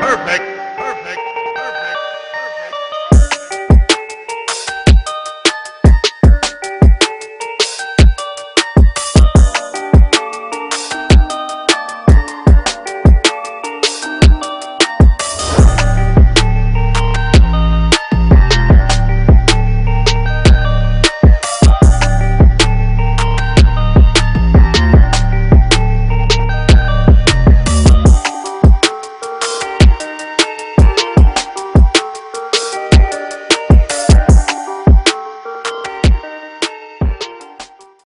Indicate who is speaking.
Speaker 1: Perfect.